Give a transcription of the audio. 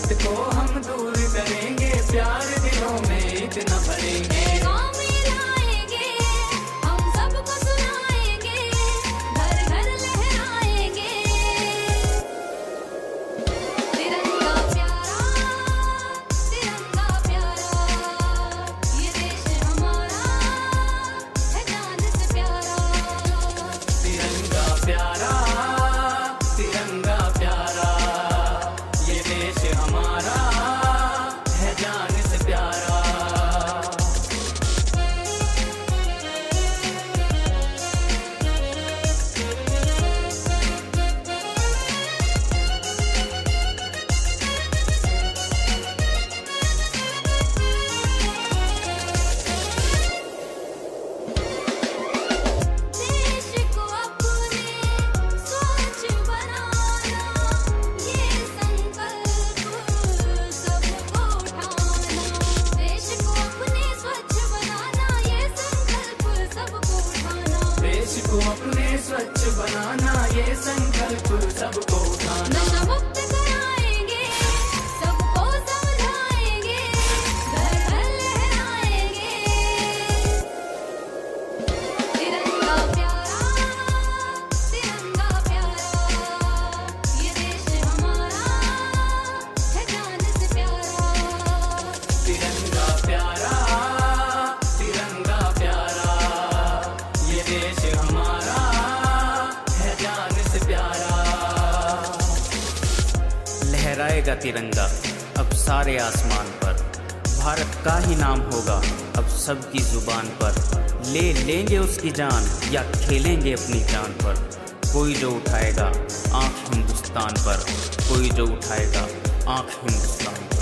बात को हम दूर करें स्वच्छ बनाना ये संकल्प सबको। लहराएगा तिरंगा अब सारे आसमान पर। भारत का ही नाम होगा, अब सबकी ज़ुबान पर। ले लेंगे उसकी जान, या खेलेंगे अपनी जान पर। कोई जो उठाएगा, आँख हिंदुस्तान पर। कोई जो उठाएगा, आँख हिंदुस्तान पर।